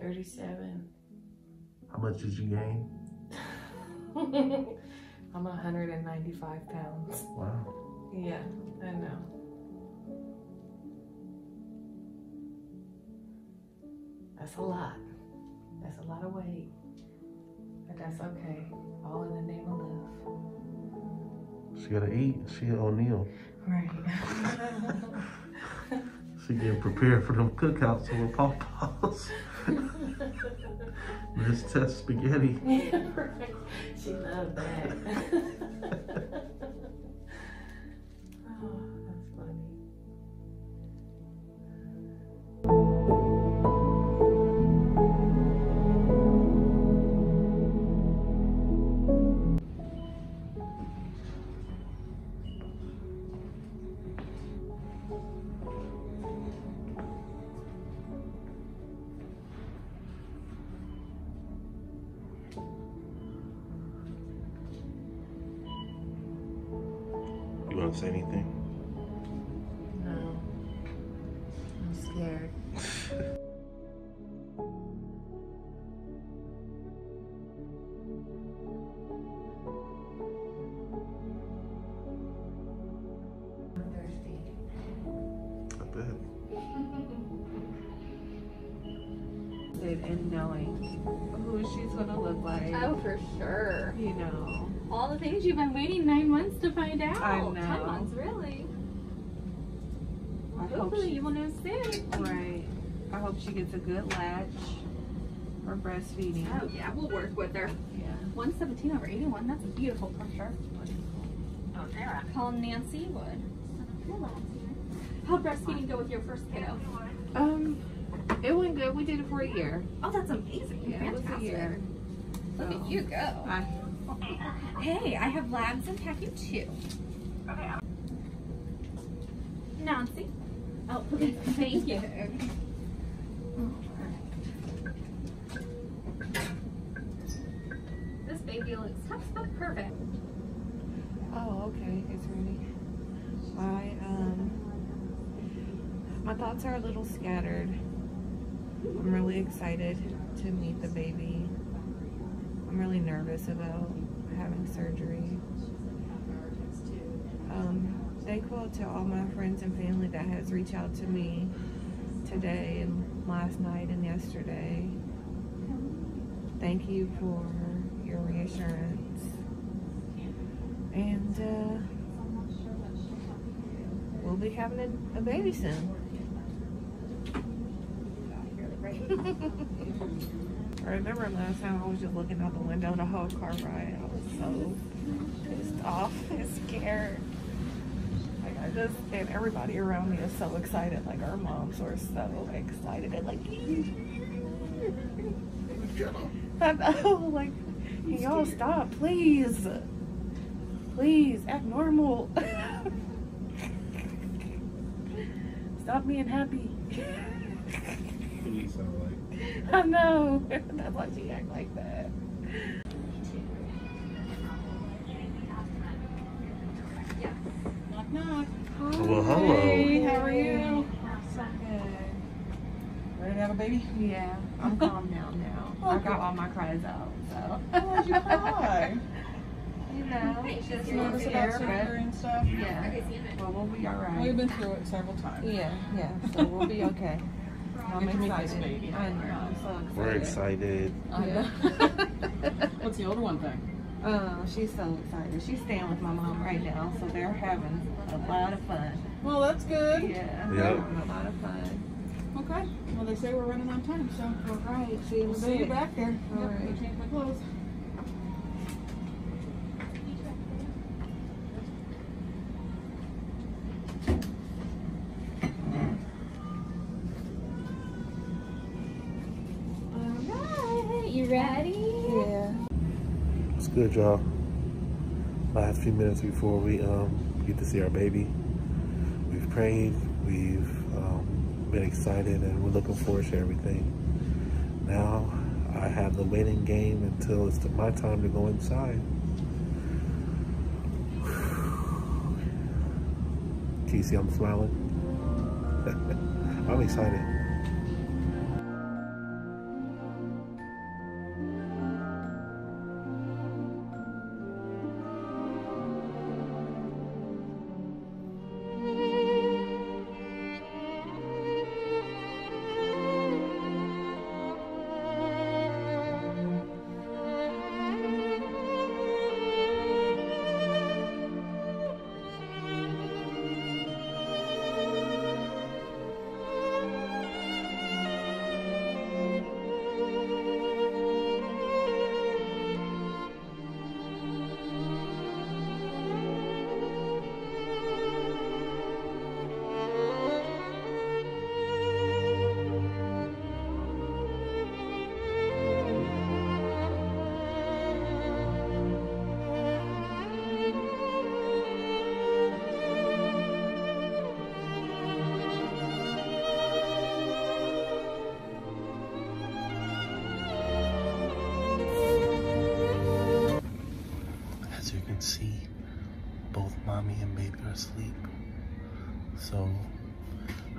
37. How much did you gain? I'm 195 pounds. Wow. Yeah, I know. That's a lot. That's a lot of weight. But that's okay. All in the name of love. She gotta eat. She O'Neal. Right. She getting prepared for them cookouts over pawpaws. Miss Tess spaghetti. She loved that. You wanna say anything? And knowing who she's gonna look like, Oh, for sure. you know. All the things you've been waiting nine months to find out. I Ten months, really. I hope Hopefully, she, you will know soon. right. I hope she gets a good latch for breastfeeding. Oh yeah, we'll work with her. Yeah. 117 over 81. That's a beautiful pressure. Oh, Sarah. Call Nancy Wood. How'd breastfeeding go with your first kiddo? Um, it went good. We did it for a year. Oh, that's amazing. Yeah, it was a Fantastic. year. Look So, at you go. I, Hey, I have labs in packet too. Nancy. Oh, okay. Thank you. This baby looks textbook perfect. oh, okay. It's ready. I um, my thoughts are a little scattered. I'm really excited to meet the baby. I'm really nervous about having surgery. Um, thankful to all my friends and family that has reached out to me today and last night and yesterday. Thank you for your reassurance. And uh, we'll be having a, a baby soon. I remember last time I was just looking out the window the whole car ride. I was so pissed off and scared. Like I just and everybody around me is so excited. Like our moms were so excited and like I know, like y'all stop, please. Please act normal. stop being happy. I know. That's why she act like that. Knock knock. Well, hello. Hey, how are you? So good. Ready to have a baby? Yeah, I'm calm down now. Oh, I got all my cries out, so. Oh, why'd you cry? You know, it's just Nervous nervous about surgery and stuff? yeah. Well, we'll be all Well, right. you've been through it several times. Yeah, yeah. So we'll be okay. I'm Get to meet this excited. baby. I know. I'm so excited. We're excited. I know. What's the older one thing? Oh, uh, she's so excited. She's staying with my mom right now, so they're having a lot of fun. Well, that's good. Yeah, Yeah. they're having a lot of fun. Okay. Well, they say we're running on time, so All right, see you we'll see you bit. back there. All Yep, right. let change my clothes. You ready? Yeah. It's good, y'all. Last few minutes before we um, get to see our baby. We've prayed, we've um, been excited, and we're looking forward to everything. Now, I have the waiting game until it's my time to go inside. Can you see I'm smiling? I'm excited.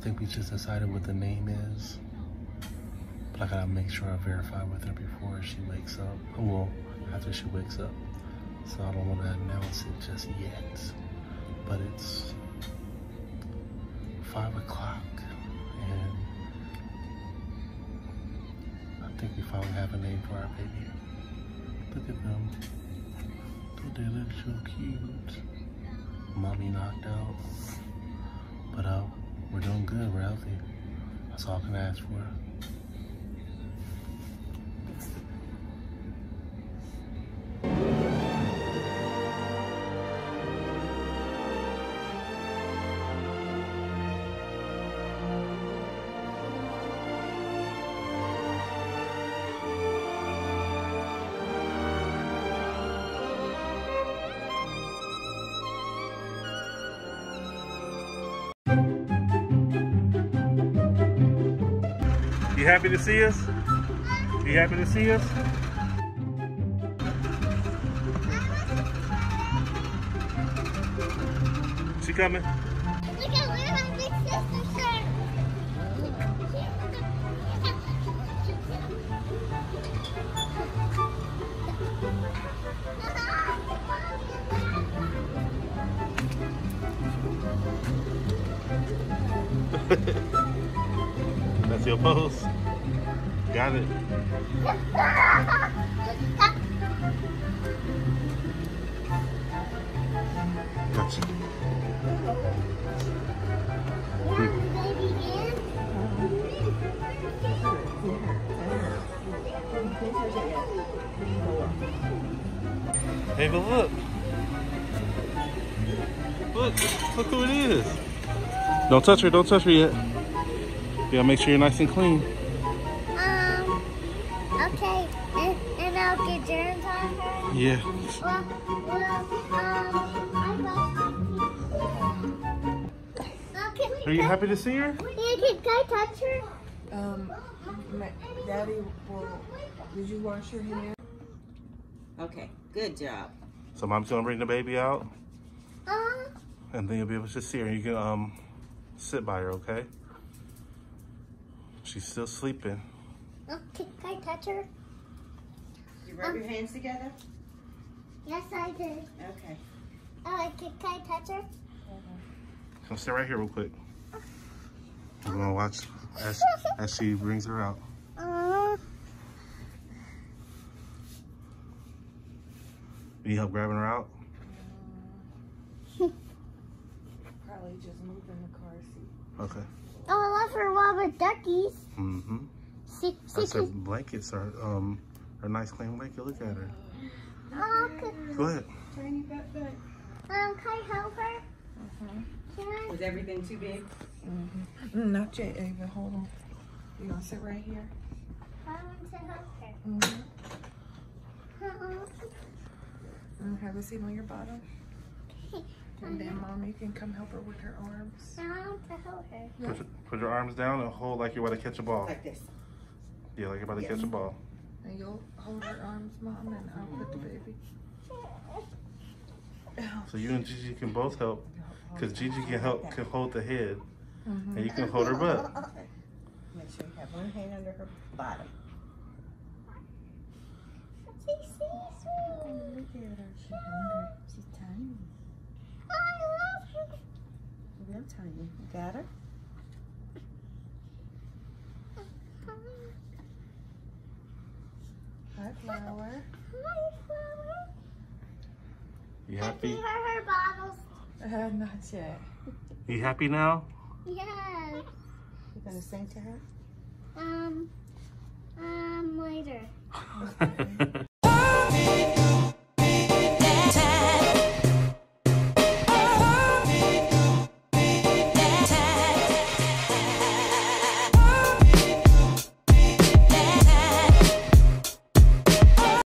Think we just decided what the name is. But I gotta make sure I verify with her before she wakes up. Well, after she wakes up. So I don't wanna announce it just yet. But it's five o'clock and I think we finally have a name for our baby. Look at them. They look so cute. Mommy knocked out. But uh, we're doing good, we're healthy. That's all I can ask for. You happy to see us? You happy to see us? She coming? Sister's shirt. That's your pose. Got it. Gotcha. Hmm. Hey, but look. Look, look who it is. Don't touch her, don't touch her yet. You gotta make sure you're nice and clean. Um, okay. And, and I'll get germs on her. Yeah. Well, well, um, I got Okay. Are you happy to see her? Yeah, can, can I touch her? Um, my, Daddy will. Did you wash your hair? Okay, good job. So mom's gonna bring the baby out Uh, and then you'll be able to see her. You can um sit by her, okay? She's still sleeping. okay, can I touch her? You rub your hands together? Yes, I did. Okay. Uh, can, can I touch her? Come sit right here real quick. I'm gonna watch as as she brings her out. Uh, Need help grabbing her out? Probably just moving the car seat. Okay. Oh, I love her rubber duckies. Mm-hmm. See, see, That's her see. blankets are um her nice clean blanket. Look at her. Oh, can, Go ahead. Tiny back back. um, can I help her? Can I? Was everything too big? Mm, Not yet, Ava. Hold on. You gonna sit right here? I want to help her. Mm-hmm. Uh-uh. Have a seat on your bottom. And then mommy can come help her with her arms. I want to help her. Put your, put your arms down and hold like you're about to catch a ball. Like this. Yeah, like you're about to yes. catch a ball. And you'll hold her arms, mom, and I'll put the baby. So you and Gigi can both help, because Gigi can help can hold the head, mm -hmm. and you can hold her butt. Make sure you have one hand under her bottom. Look at her. She's hungry. happy? her bottles. Uh, not yet. You happy now? Yes. You gonna sing to her? Um, um, later.